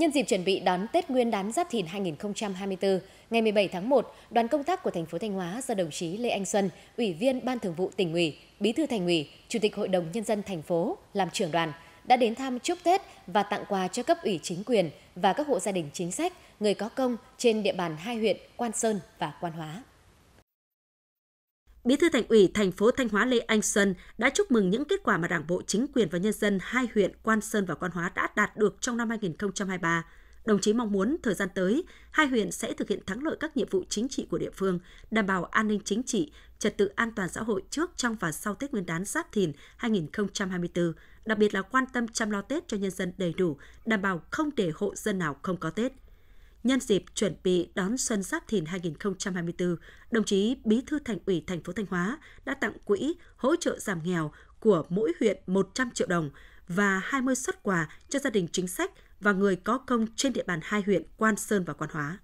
Nhân dịp chuẩn bị đón Tết Nguyên đán Giáp Thìn 2024, ngày 17 tháng 1, đoàn công tác của thành phố Thanh Hóa do đồng chí Lê Anh Xuân, Ủy viên Ban Thường vụ tỉnh ủy, Bí thư Thành ủy, Chủ tịch Hội đồng nhân dân thành phố làm trưởng đoàn đã đến thăm chúc Tết và tặng quà cho cấp ủy chính quyền và các hộ gia đình chính sách, người có công trên địa bàn hai huyện Quan Sơn và Quan Hóa. Bí thư Thành ủy thành phố Thanh Hóa Lê Anh Xuân đã chúc mừng những kết quả mà Đảng bộ, chính quyền và nhân dân hai huyện Quan Sơn và Quan Hóa đã đạt được trong năm 2023. Đồng chí mong muốn thời gian tới, hai huyện sẽ thực hiện thắng lợi các nhiệm vụ chính trị của địa phương, đảm bảo an ninh chính trị, trật tự an toàn xã hội trước, trong và sau Tết Nguyên đán Giáp Thìn 2024, đặc biệt là quan tâm chăm lo Tết cho nhân dân đầy đủ, đảm bảo không để hộ dân nào không có Tết. Nhân dịp chuẩn bị đón Xuân Giáp Thìn 2024, đồng chí Bí thư Thành ủy thành phố Thanh Hóa đã tặng quỹ hỗ trợ giảm nghèo của mỗi huyện 100 triệu đồng và 20 xuất quà cho gia đình chính sách và người có công trên địa bàn hai huyện Quan Sơn và Quan Hóa.